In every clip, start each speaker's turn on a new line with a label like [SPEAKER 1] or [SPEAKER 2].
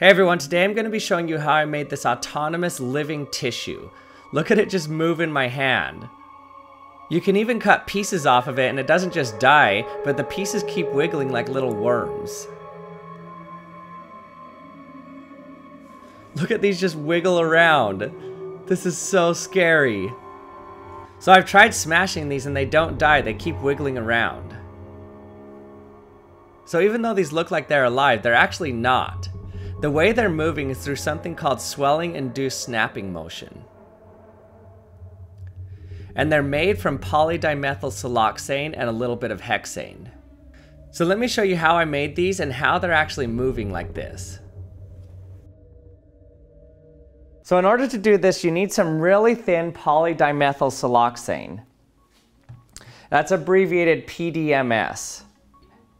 [SPEAKER 1] Hey everyone, today I'm going to be showing you how I made this autonomous living tissue. Look at it just move in my hand. You can even cut pieces off of it and it doesn't just die, but the pieces keep wiggling like little worms. Look at these just wiggle around. This is so scary. So I've tried smashing these and they don't die, they keep wiggling around. So even though these look like they're alive, they're actually not. The way they're moving is through something called swelling-induced snapping motion. And they're made from polydimethylsiloxane and a little bit of hexane. So let me show you how I made these and how they're actually moving like this. So in order to do this, you need some really thin polydimethylsiloxane. That's abbreviated PDMS.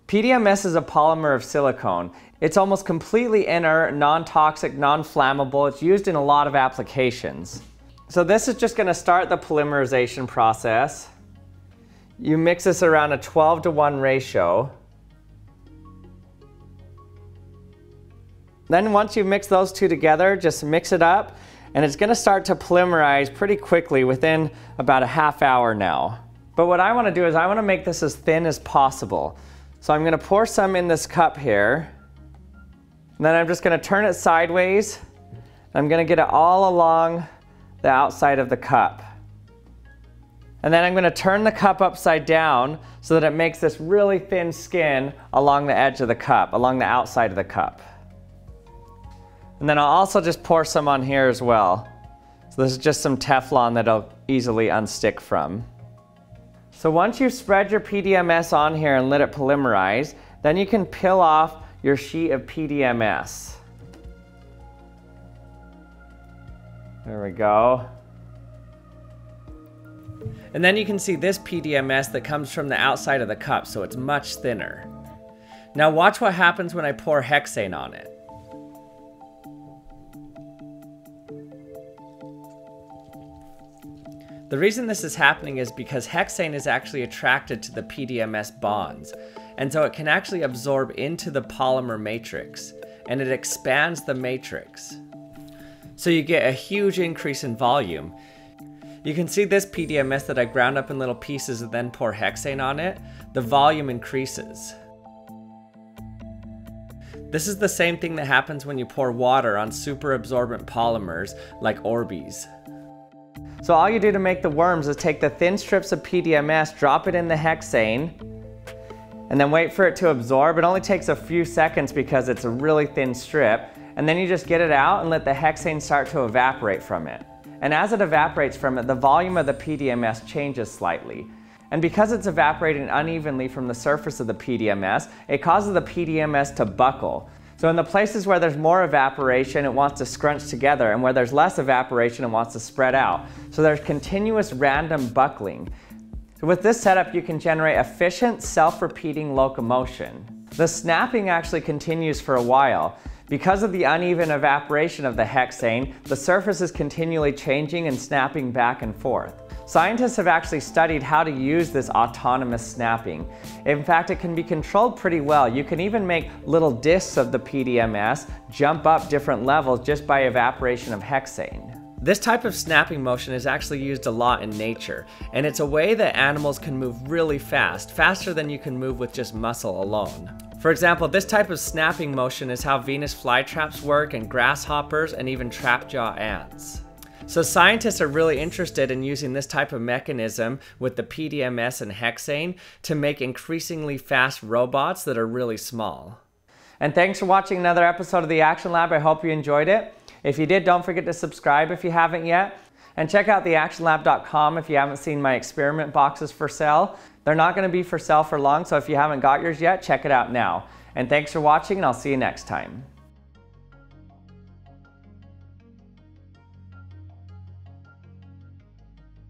[SPEAKER 1] PDMS is a polymer of silicone. It's almost completely inert, non-toxic, non-flammable. It's used in a lot of applications. So this is just gonna start the polymerization process. You mix this around a 12 to 1 ratio. Then once you mix those two together, just mix it up and it's gonna start to polymerize pretty quickly within about a half hour now. But what I wanna do is I wanna make this as thin as possible. So I'm gonna pour some in this cup here. And then I'm just gonna turn it sideways. I'm gonna get it all along the outside of the cup. And then I'm gonna turn the cup upside down so that it makes this really thin skin along the edge of the cup, along the outside of the cup. And then I'll also just pour some on here as well. So this is just some Teflon that I'll easily unstick from. So once you've spread your PDMS on here and let it polymerize, then you can peel off your sheet of PDMS. There we go. And then you can see this PDMS that comes from the outside of the cup, so it's much thinner. Now watch what happens when I pour hexane on it. The reason this is happening is because hexane is actually attracted to the PDMS bonds, and so it can actually absorb into the polymer matrix, and it expands the matrix. So you get a huge increase in volume. You can see this PDMS that I ground up in little pieces and then pour hexane on it, the volume increases. This is the same thing that happens when you pour water on super absorbent polymers like Orbeez. So all you do to make the worms is take the thin strips of PDMS, drop it in the hexane, and then wait for it to absorb. It only takes a few seconds because it's a really thin strip. And then you just get it out and let the hexane start to evaporate from it. And as it evaporates from it, the volume of the PDMS changes slightly. And because it's evaporating unevenly from the surface of the PDMS, it causes the PDMS to buckle. So in the places where there's more evaporation, it wants to scrunch together, and where there's less evaporation, it wants to spread out. So there's continuous random buckling. So with this setup, you can generate efficient, self-repeating locomotion. The snapping actually continues for a while. Because of the uneven evaporation of the hexane, the surface is continually changing and snapping back and forth. Scientists have actually studied how to use this autonomous snapping. In fact, it can be controlled pretty well. You can even make little discs of the PDMS jump up different levels just by evaporation of hexane. This type of snapping motion is actually used a lot in nature, and it's a way that animals can move really fast, faster than you can move with just muscle alone. For example, this type of snapping motion is how Venus flytraps work and grasshoppers and even trapjaw ants. So scientists are really interested in using this type of mechanism with the PDMS and hexane to make increasingly fast robots that are really small. And thanks for watching another episode of the Action Lab. I hope you enjoyed it. If you did, don't forget to subscribe if you haven't yet. And check out theactionlab.com if you haven't seen my experiment boxes for sale. They're not going to be for sale for long, so if you haven't got yours yet, check it out now. And thanks for watching, and I'll see you next time.